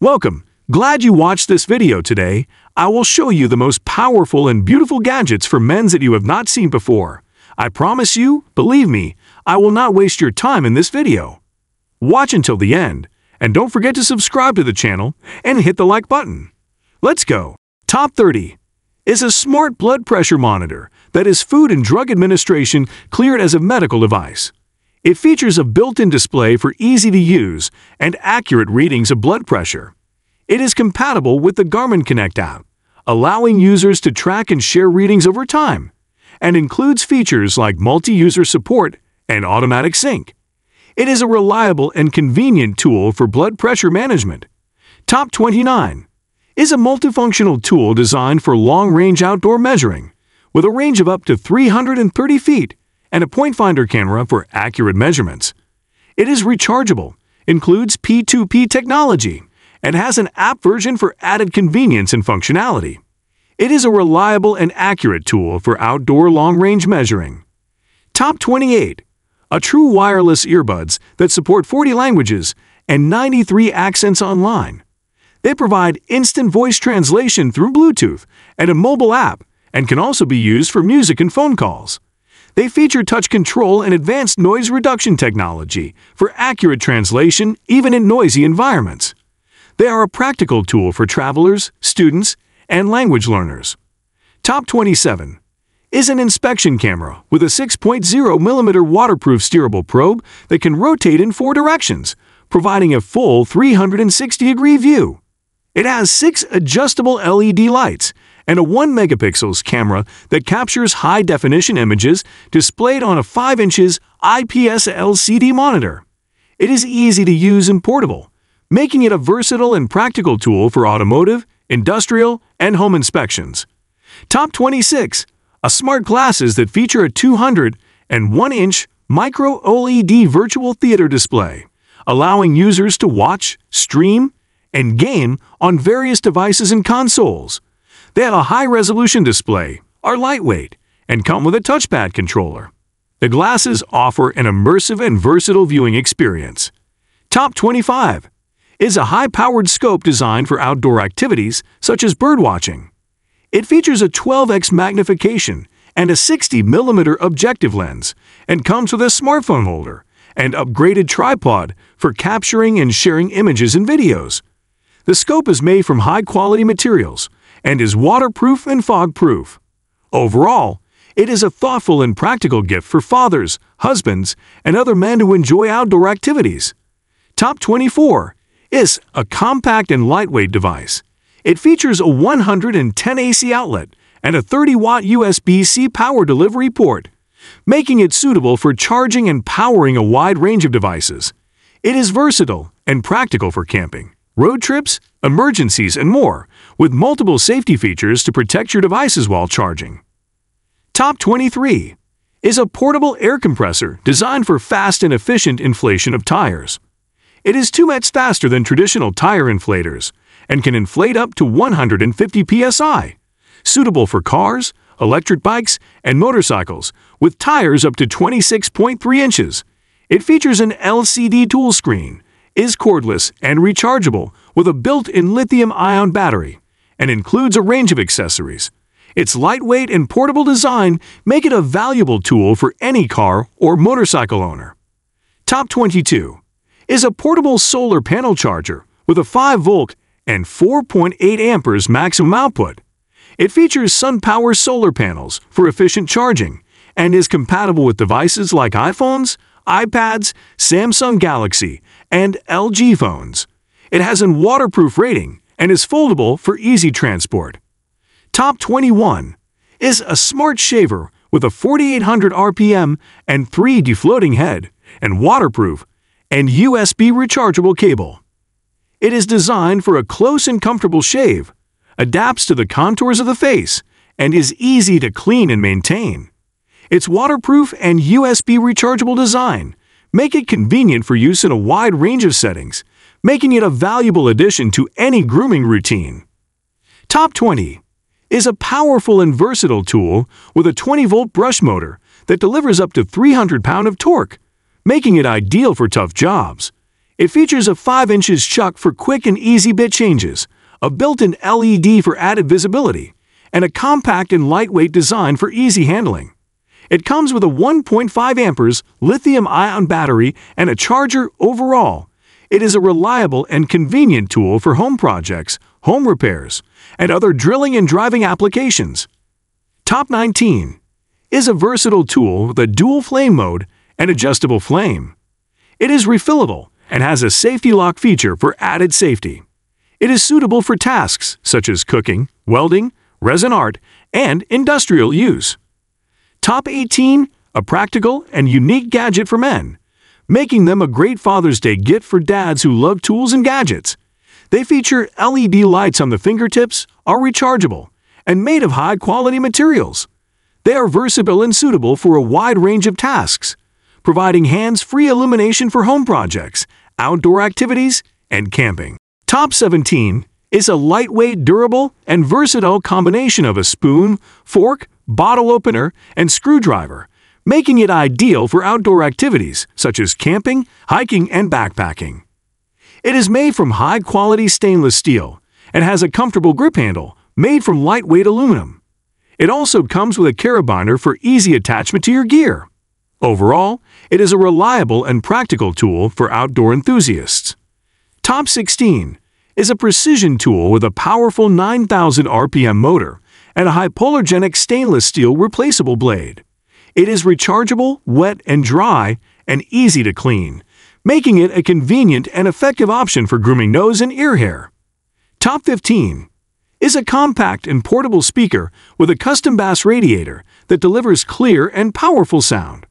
Welcome! Glad you watched this video today. I will show you the most powerful and beautiful gadgets for men's that you have not seen before. I promise you, believe me, I will not waste your time in this video. Watch until the end, and don't forget to subscribe to the channel and hit the like button. Let's go! Top 30 is a smart blood pressure monitor that is Food and Drug Administration cleared as a medical device. It features a built-in display for easy-to-use and accurate readings of blood pressure. It is compatible with the Garmin Connect app, allowing users to track and share readings over time, and includes features like multi-user support and automatic sync. It is a reliable and convenient tool for blood pressure management. Top 29 is a multifunctional tool designed for long-range outdoor measuring, with a range of up to 330 feet and a point finder camera for accurate measurements. It is rechargeable, includes P2P technology, and has an app version for added convenience and functionality. It is a reliable and accurate tool for outdoor long-range measuring. Top 28. A true wireless earbuds that support 40 languages and 93 accents online. They provide instant voice translation through Bluetooth and a mobile app and can also be used for music and phone calls. They feature touch control and advanced noise reduction technology for accurate translation even in noisy environments. They are a practical tool for travelers, students, and language learners. Top 27 is an inspection camera with a 6.0mm waterproof steerable probe that can rotate in four directions, providing a full 360-degree view. It has six adjustable LED lights and a 1 megapixels camera that captures high-definition images displayed on a 5 inches IPS LCD monitor. It is easy to use and portable, making it a versatile and practical tool for automotive, industrial, and home inspections. Top 26 a smart glasses that feature a 201-inch micro LED virtual theater display, allowing users to watch, stream, and game on various devices and consoles. They have a high-resolution display, are lightweight, and come with a touchpad controller. The glasses offer an immersive and versatile viewing experience. Top 25 is a high-powered scope designed for outdoor activities such as birdwatching. It features a 12x magnification and a 60mm objective lens and comes with a smartphone holder and upgraded tripod for capturing and sharing images and videos. The scope is made from high-quality materials and is waterproof and fog-proof. Overall, it is a thoughtful and practical gift for fathers, husbands, and other men who enjoy outdoor activities. Top 24 is a compact and lightweight device. It features a 110 AC outlet and a 30-watt USB-C power delivery port, making it suitable for charging and powering a wide range of devices. It is versatile and practical for camping, road trips, emergencies, and more, with multiple safety features to protect your devices while charging. Top 23 is a portable air compressor designed for fast and efficient inflation of tires. It is 2x faster than traditional tire inflators and can inflate up to 150 psi, suitable for cars, electric bikes, and motorcycles with tires up to 26.3 inches. It features an LCD tool screen, is cordless and rechargeable with a built-in lithium-ion battery, and includes a range of accessories. Its lightweight and portable design make it a valuable tool for any car or motorcycle owner. Top 22 is a portable solar panel charger with a 5-volt and 4.8 amperes maximum output. It features SunPower solar panels for efficient charging and is compatible with devices like iPhones, iPads, Samsung Galaxy, and LG phones. It has a waterproof rating and is foldable for easy transport. Top 21 is a smart shaver with a 4800 RPM and 3D floating head and waterproof and USB rechargeable cable. It is designed for a close and comfortable shave, adapts to the contours of the face, and is easy to clean and maintain. Its waterproof and USB rechargeable design make it convenient for use in a wide range of settings, making it a valuable addition to any grooming routine. Top 20 is a powerful and versatile tool with a 20-volt brush motor that delivers up to 300 pound of torque, making it ideal for tough jobs. It features a 5 inches chuck for quick and easy bit changes, a built-in LED for added visibility, and a compact and lightweight design for easy handling. It comes with a 1.5 amperes lithium-ion battery and a charger overall. It is a reliable and convenient tool for home projects, home repairs, and other drilling and driving applications. Top 19 is a versatile tool with a dual flame mode and adjustable flame. It is refillable and has a safety lock feature for added safety. It is suitable for tasks such as cooking, welding, resin art, and industrial use. Top 18 A practical and unique gadget for men, making them a great Father's Day gift for dads who love tools and gadgets. They feature LED lights on the fingertips, are rechargeable, and made of high quality materials. They are versatile and suitable for a wide range of tasks, providing hands free illumination for home projects, outdoor activities, and camping. Top 17 is a lightweight, durable, and versatile combination of a spoon, fork, bottle opener, and screwdriver, making it ideal for outdoor activities such as camping, hiking, and backpacking. It is made from high-quality stainless steel and has a comfortable grip handle made from lightweight aluminum. It also comes with a carabiner for easy attachment to your gear. Overall, it is a reliable and practical tool for outdoor enthusiasts. Top 16 is a precision tool with a powerful 9,000 RPM motor and a hypoallergenic stainless steel replaceable blade. It is rechargeable, wet and dry, and easy to clean, making it a convenient and effective option for grooming nose and ear hair. Top 15 is a compact and portable speaker with a custom bass radiator that delivers clear and powerful sound.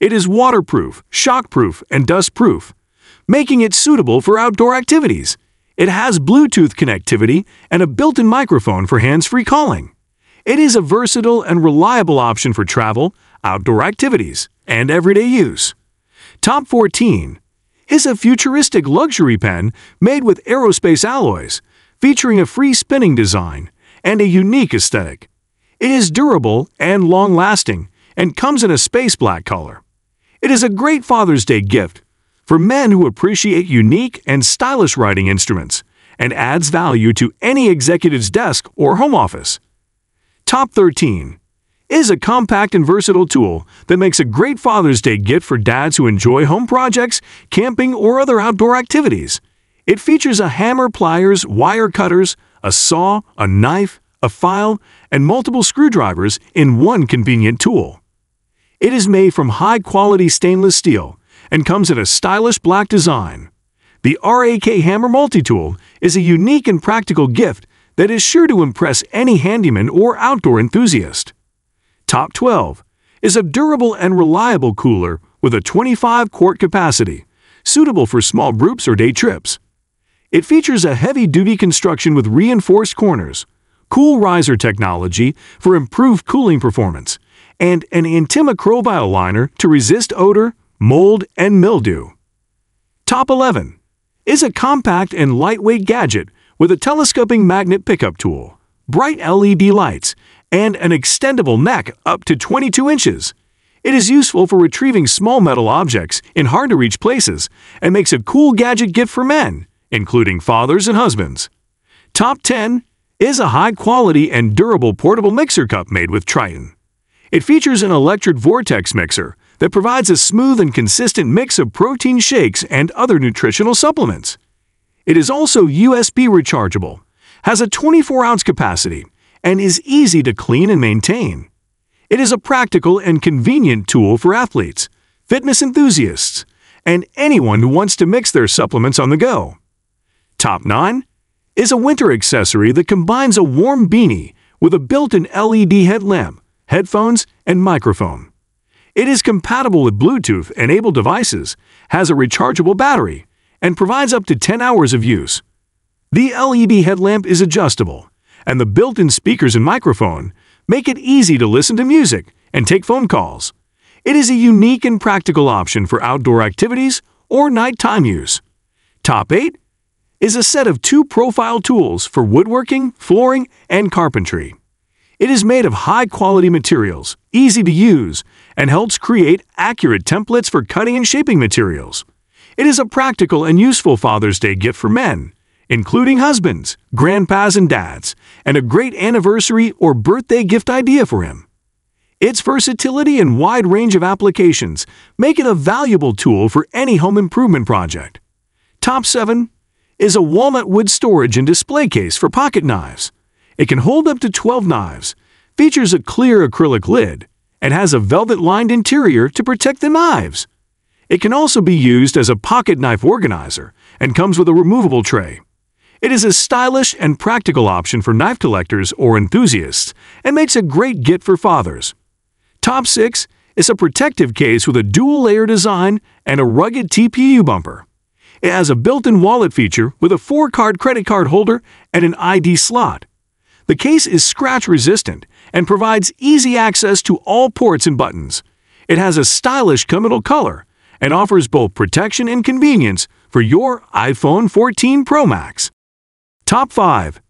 It is waterproof, shockproof, and dustproof, making it suitable for outdoor activities. It has Bluetooth connectivity and a built-in microphone for hands-free calling. It is a versatile and reliable option for travel, outdoor activities, and everyday use. Top 14 is a futuristic luxury pen made with aerospace alloys, featuring a free spinning design and a unique aesthetic. It is durable and long-lasting and comes in a space black color. It is a great Father's Day gift for men who appreciate unique and stylish writing instruments and adds value to any executive's desk or home office. Top 13 is a compact and versatile tool that makes a great Father's Day gift for dads who enjoy home projects, camping, or other outdoor activities. It features a hammer, pliers, wire cutters, a saw, a knife, a file, and multiple screwdrivers in one convenient tool. It is made from high-quality stainless steel and comes in a stylish black design. The RAK Hammer Multi-Tool is a unique and practical gift that is sure to impress any handyman or outdoor enthusiast. Top 12 is a durable and reliable cooler with a 25 quart capacity, suitable for small groups or day trips. It features a heavy-duty construction with reinforced corners, cool riser technology for improved cooling performance, and an antimicrobial liner to resist odor, mold, and mildew. Top 11 is a compact and lightweight gadget with a telescoping magnet pickup tool, bright LED lights, and an extendable neck up to 22 inches. It is useful for retrieving small metal objects in hard-to-reach places and makes a cool gadget gift for men, including fathers and husbands. Top 10 is a high-quality and durable portable mixer cup made with Tritan. It features an electric vortex mixer that provides a smooth and consistent mix of protein shakes and other nutritional supplements. It is also USB rechargeable, has a 24-ounce capacity, and is easy to clean and maintain. It is a practical and convenient tool for athletes, fitness enthusiasts, and anyone who wants to mix their supplements on the go. Top 9 is a winter accessory that combines a warm beanie with a built-in LED headlamp, headphones, and microphone. It is compatible with Bluetooth-enabled devices, has a rechargeable battery, and provides up to 10 hours of use. The LED headlamp is adjustable, and the built-in speakers and microphone make it easy to listen to music and take phone calls. It is a unique and practical option for outdoor activities or nighttime use. Top 8 is a set of two profile tools for woodworking, flooring, and carpentry. It is made of high-quality materials, easy to use, and helps create accurate templates for cutting and shaping materials. It is a practical and useful Father's Day gift for men, including husbands, grandpas, and dads, and a great anniversary or birthday gift idea for him. Its versatility and wide range of applications make it a valuable tool for any home improvement project. Top 7 is a walnut wood storage and display case for pocket knives. It can hold up to 12 knives, features a clear acrylic lid, and has a velvet-lined interior to protect the knives. It can also be used as a pocket knife organizer and comes with a removable tray. It is a stylish and practical option for knife collectors or enthusiasts and makes a great gift for fathers. Top 6 is a protective case with a dual-layer design and a rugged TPU bumper. It has a built-in wallet feature with a 4-card credit card holder and an ID slot. The case is scratch-resistant and provides easy access to all ports and buttons. It has a stylish committal color and offers both protection and convenience for your iPhone 14 Pro Max. Top 5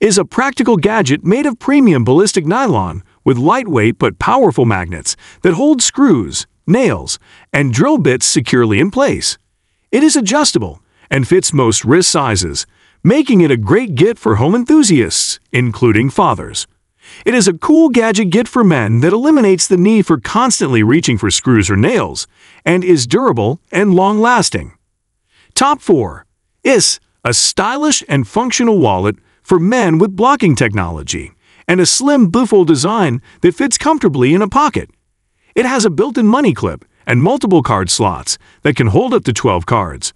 is a practical gadget made of premium ballistic nylon with lightweight but powerful magnets that hold screws, nails, and drill bits securely in place. It is adjustable and fits most wrist sizes, making it a great gift for home enthusiasts, including fathers. It is a cool gadget gift for men that eliminates the need for constantly reaching for screws or nails, and is durable and long-lasting. Top 4 is a stylish and functional wallet for men with blocking technology and a slim buffle design that fits comfortably in a pocket. It has a built-in money clip and multiple card slots that can hold up to 12 cards.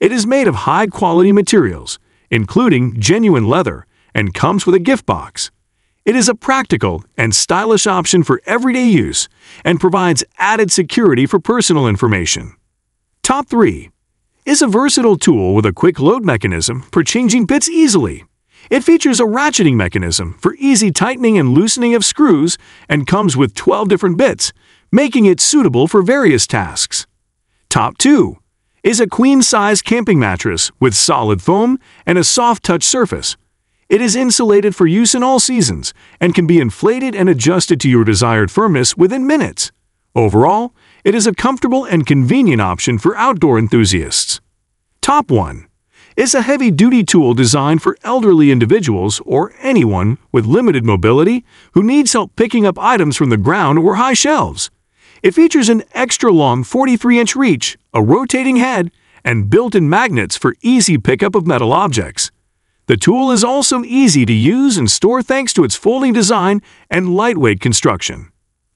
It is made of high-quality materials, including genuine leather, and comes with a gift box. It is a practical and stylish option for everyday use and provides added security for personal information. Top 3 is a versatile tool with a quick load mechanism for changing bits easily. It features a ratcheting mechanism for easy tightening and loosening of screws and comes with 12 different bits, making it suitable for various tasks. Top 2 is a queen-size camping mattress with solid foam and a soft touch surface. It is insulated for use in all seasons and can be inflated and adjusted to your desired firmness within minutes. Overall, it is a comfortable and convenient option for outdoor enthusiasts. Top 1 is a heavy-duty tool designed for elderly individuals or anyone with limited mobility who needs help picking up items from the ground or high shelves. It features an extra-long 43-inch reach, a rotating head, and built-in magnets for easy pickup of metal objects. The tool is also easy to use and store thanks to its folding design and lightweight construction.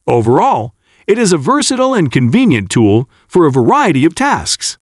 Overall, it is a versatile and convenient tool for a variety of tasks.